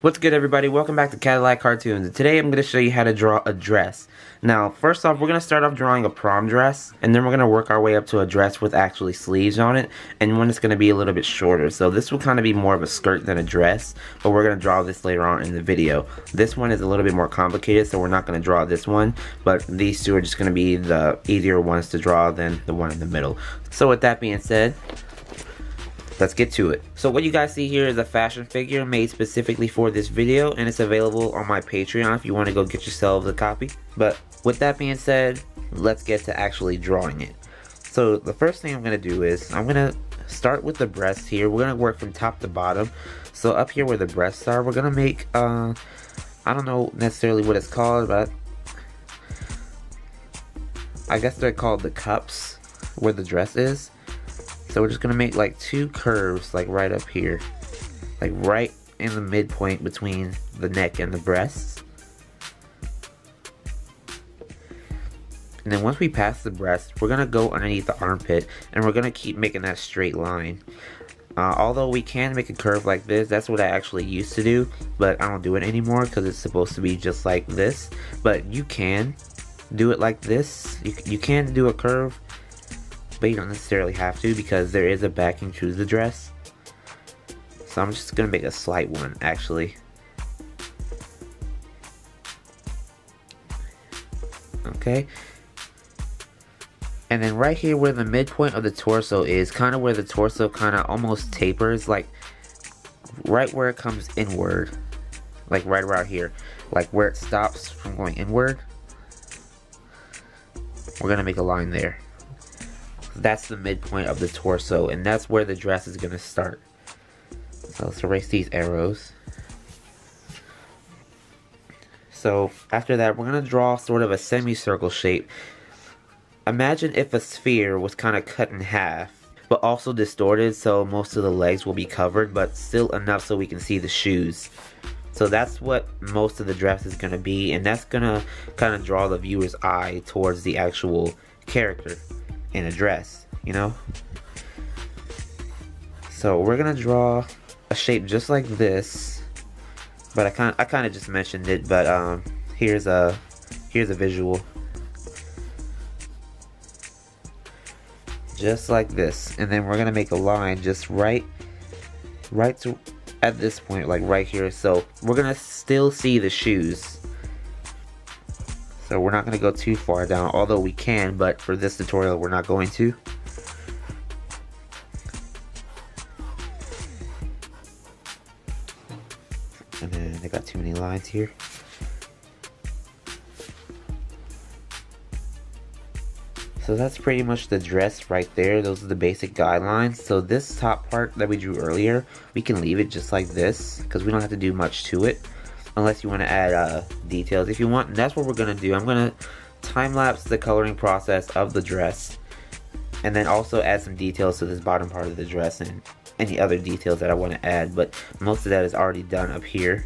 What's good everybody, welcome back to Cadillac Cartoonz, today I'm going to show you how to draw a dress. Now, first off, we're going to start off drawing a prom dress, and then we're going to work our way up to a dress with actually sleeves on it, and one that's going to be a little bit shorter. So this will kind of be more of a skirt than a dress, but we're going to draw this later on in the video. This one is a little bit more complicated, so we're not going to draw this one, but these two are just going to be the easier ones to draw than the one in the middle. So with that being said, let's get to it. So what you guys see here is a fashion figure made specifically for this video and it's available on my Patreon if you want to go get yourselves a copy. But with that being said, let's get to actually drawing it. So the first thing I'm going to do is I'm going to start with the breasts here. We're going to work from top to bottom. So up here where the breasts are, we're going to make, uh, I don't know necessarily what it's called, but I guess they're called the cups where the dress is. So we're just gonna make like two curves like right up here. Like right in the midpoint between the neck and the breasts. And then once we pass the breast, we're gonna go underneath the armpit and we're gonna keep making that straight line. Uh, although we can make a curve like this, that's what I actually used to do, but I don't do it anymore because it's supposed to be just like this. But you can do it like this. You, you can do a curve, but you don't necessarily have to because there is a backing to the dress. So I'm just gonna make a slight one actually. Okay. And then right here where the midpoint of the torso is, kind of where the torso kind of almost tapers, like right where it comes inward. Like right around here. Like where it stops from going inward. We're gonna make a line there that's the midpoint of the torso and that's where the dress is going to start. So let's erase these arrows. So after that we're going to draw sort of a semicircle shape. Imagine if a sphere was kind of cut in half but also distorted so most of the legs will be covered but still enough so we can see the shoes. So that's what most of the dress is going to be and that's going to kind of draw the viewer's eye towards the actual character in a dress, you know? So we're gonna draw a shape just like this, but I kind I kind of just mentioned it, but um, here's a here's a visual, just like this, and then we're gonna make a line just right, right to at this point, like right here. So we're gonna still see the shoes so we're not going to go too far down, although we can, but for this tutorial we're not going to. And then I got too many lines here. So that's pretty much the dress right there. Those are the basic guidelines. So this top part that we drew earlier, we can leave it just like this because we don't have to do much to it unless you want to add uh, details. If you want, that's what we're going to do. I'm going to time-lapse the coloring process of the dress and then also add some details to this bottom part of the dress and any other details that I want to add but most of that is already done up here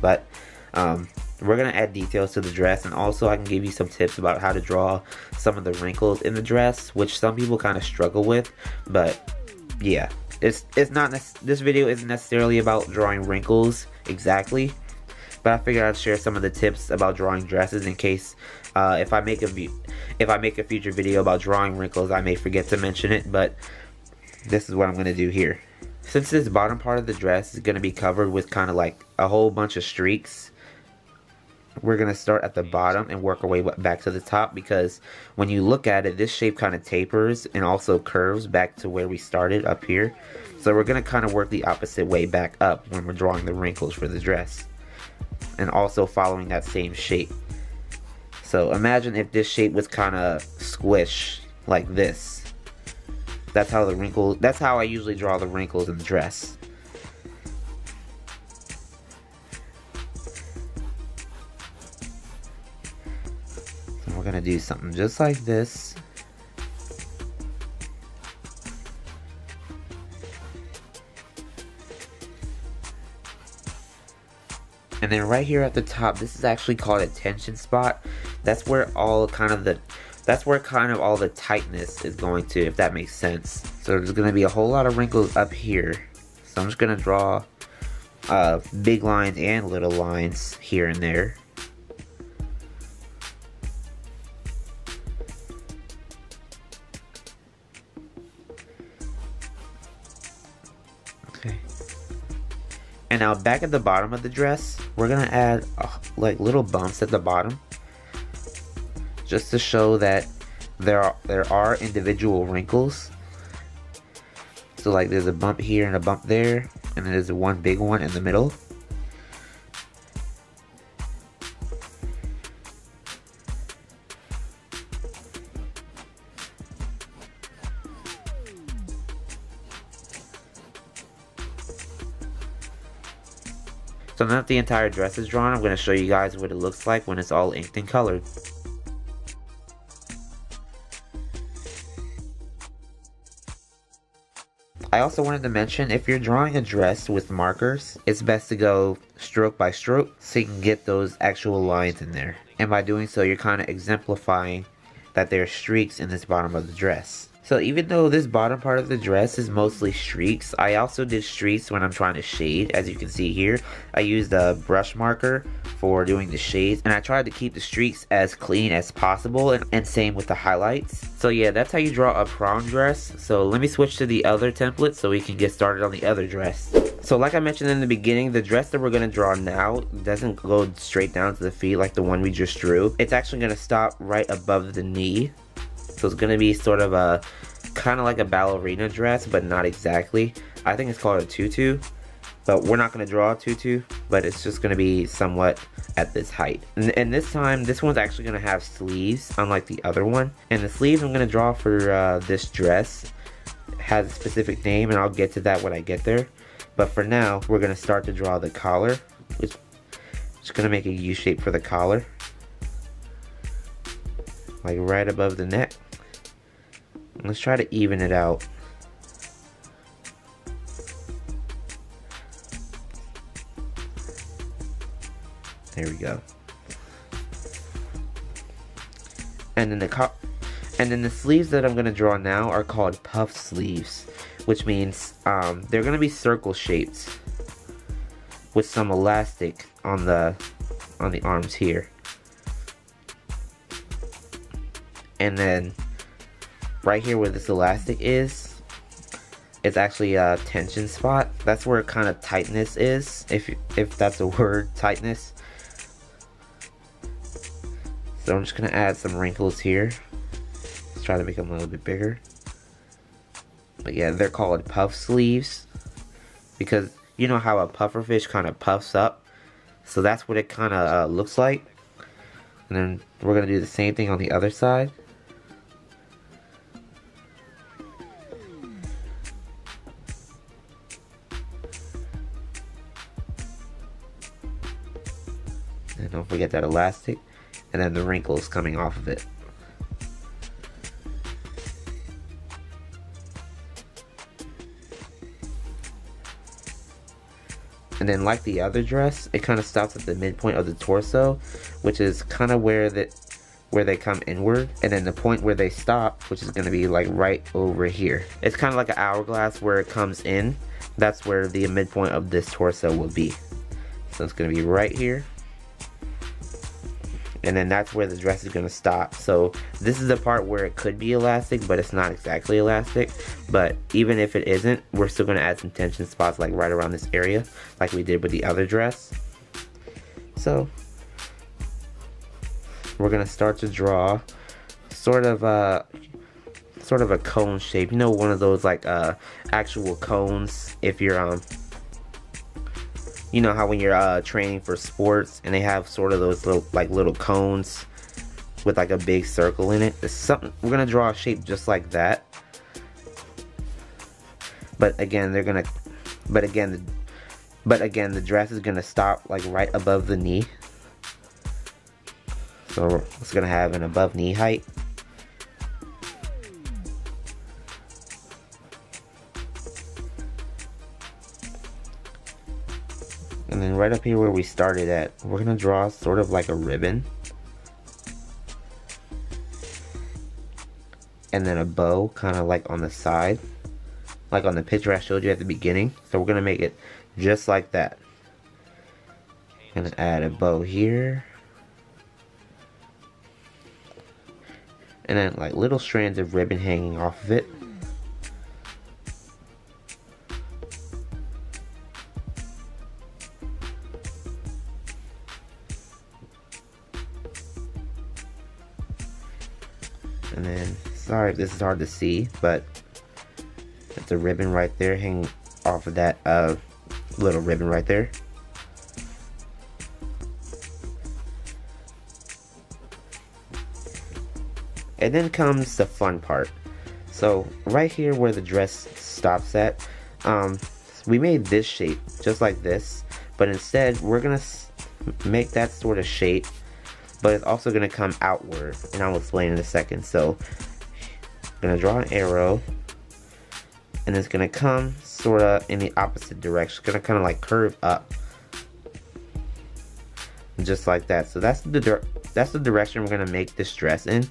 but um, we're gonna add details to the dress and also I can give you some tips about how to draw some of the wrinkles in the dress which some people kind of struggle with but yeah it's it's not this video isn't necessarily about drawing wrinkles exactly but I figured I'd share some of the tips about drawing dresses in case uh, if I make a if I make a future video about drawing wrinkles, I may forget to mention it. But this is what I'm gonna do here. Since this bottom part of the dress is gonna be covered with kind of like a whole bunch of streaks, we're gonna start at the bottom and work our way back to the top because when you look at it, this shape kind of tapers and also curves back to where we started up here. So we're gonna kind of work the opposite way back up when we're drawing the wrinkles for the dress and also following that same shape. So imagine if this shape was kind of squish like this. That's how the wrinkle, that's how I usually draw the wrinkles in the dress. So we're gonna do something just like this. And then right here at the top, this is actually called a tension spot. That's where all kind of the, that's where kind of all the tightness is going to, if that makes sense. So there's going to be a whole lot of wrinkles up here. So I'm just going to draw uh, big lines and little lines here and there. And now back at the bottom of the dress, we're gonna add uh, like little bumps at the bottom. Just to show that there are, there are individual wrinkles. So like there's a bump here and a bump there, and then there's one big one in the middle. So now that the entire dress is drawn, I'm going to show you guys what it looks like when it's all inked and colored. I also wanted to mention if you're drawing a dress with markers, it's best to go stroke by stroke so you can get those actual lines in there. And by doing so, you're kind of exemplifying that there are streaks in this bottom of the dress. So even though this bottom part of the dress is mostly streaks, I also did streaks when I'm trying to shade. As you can see here, I used a brush marker for doing the shades and I tried to keep the streaks as clean as possible and, and same with the highlights. So yeah, that's how you draw a prom dress. So let me switch to the other template so we can get started on the other dress. So like I mentioned in the beginning, the dress that we're going to draw now doesn't go straight down to the feet like the one we just drew. It's actually going to stop right above the knee. So it's going to be sort of a, kind of like a ballerina dress, but not exactly. I think it's called a tutu, but we're not going to draw a tutu, but it's just going to be somewhat at this height. And, and, this time, this one's actually going to have sleeves, unlike the other one. And the sleeves I'm going to draw for uh, this dress has a specific name, and I'll get to that when I get there. But for now, we're going to start to draw the collar, is going to make a U shape for the collar. Like right above the neck. Let's try to even it out. There we go. And then the and then the sleeves that I'm gonna draw now are called puff sleeves, which means um, they're gonna be circle shaped with some elastic on the on the arms here. And then right here where this elastic is, it's actually a tension spot. That's where kind of tightness is, if if that's a word, tightness. So I'm just gonna add some wrinkles here. Let's try to make them a little bit bigger. But yeah, they're called puff sleeves because you know how a pufferfish kind of puffs up. So that's what it kind of uh, looks like. And then we're gonna do the same thing on the other side. And don't forget that elastic and then the wrinkles coming off of it. And then like the other dress, it kind of stops at the midpoint of the torso, which is kind of where that where they come inward. And then the point where they stop which is going to be like right over here. It's kind of like an hourglass where it comes in. That's where the midpoint of this torso will be. So it's going to be right here and then that's where the dress is going to stop. So this is the part where it could be elastic but it's not exactly elastic. But even if it isn't we're still going to add some tension spots like right around this area like we did with the other dress. So we're going to start to draw sort of a sort of a cone shape. You know one of those like uh actual cones if you're um you know how when you're uh, training for sports and they have sort of those little like little cones with like a big circle in it. It's something we're gonna draw a shape just like that. But again, they're gonna. But again, the, but again, the dress is gonna stop like right above the knee. So it's gonna have an above knee height. Right up here where we started at, we're gonna draw sort of like a ribbon. And then a bow kind of like on the side. Like on the picture I showed you at the beginning. So we're gonna make it just like that. Gonna add a bow here. And then like little strands of ribbon hanging off of it. This is hard to see, but it's a ribbon right there hanging off of that uh, little ribbon right there. And then comes the fun part. So right here where the dress stops at, um, we made this shape just like this, but instead we're gonna make that sort of shape but it's also to come outward and I'll explain in a second so I'm to draw an arrow and it's to come sort of in the opposite direction. It's to kind of like curve up. Just like that. So that's the that's the direction we're to make this dress in.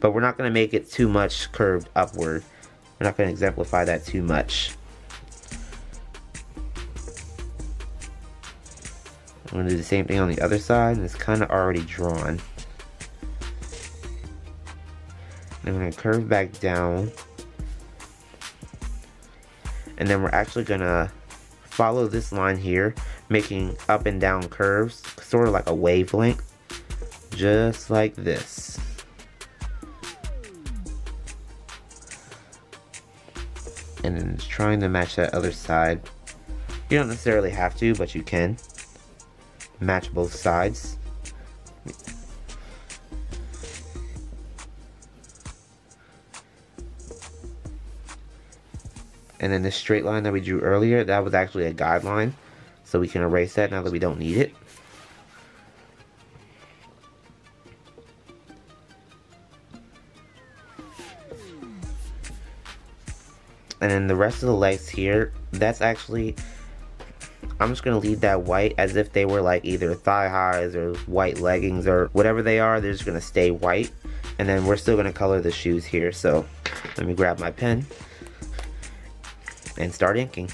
But we're not to make it too much curved upward. We're not to exemplify that too much. I'm to do the same thing on the other side, and it's kind of already drawn. I'm to curve back down. And then we're actually to follow this line here, making up and down curves, sort of like a wavelength, just like this. And then trying to match that other side. You don't necessarily have to, but you can match both sides. And then this straight line that we drew earlier, that was actually a guideline. So we can erase that now that we don't need it. And then the rest of the legs here, that's actually I'm just going to leave that white as if they were like either thigh highs or white leggings or whatever they are. They're just going to stay white. And then we're still going to color the shoes here. So let me grab my pen and start inking.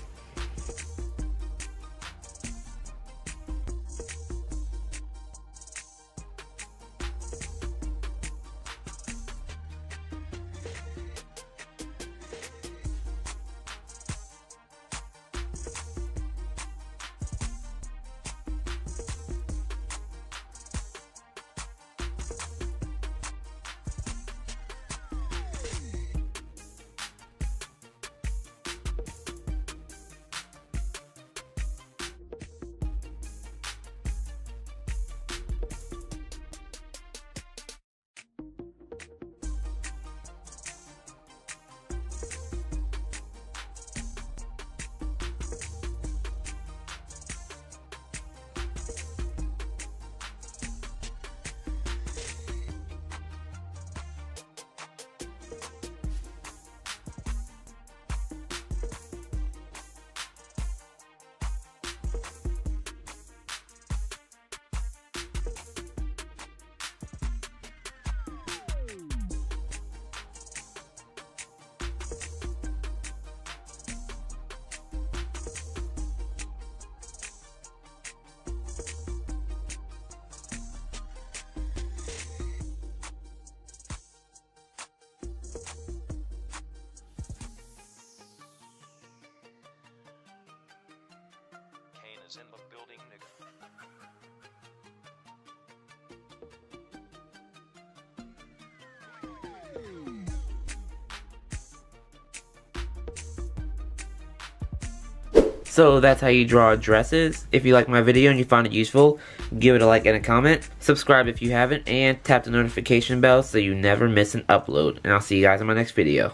So that's how you draw dresses. If you like my video and you found it useful, give it a like and a comment. Subscribe if you haven't, and tap the notification bell so you never miss an upload. And I'll see you guys in my next video.